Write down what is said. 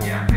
yeah.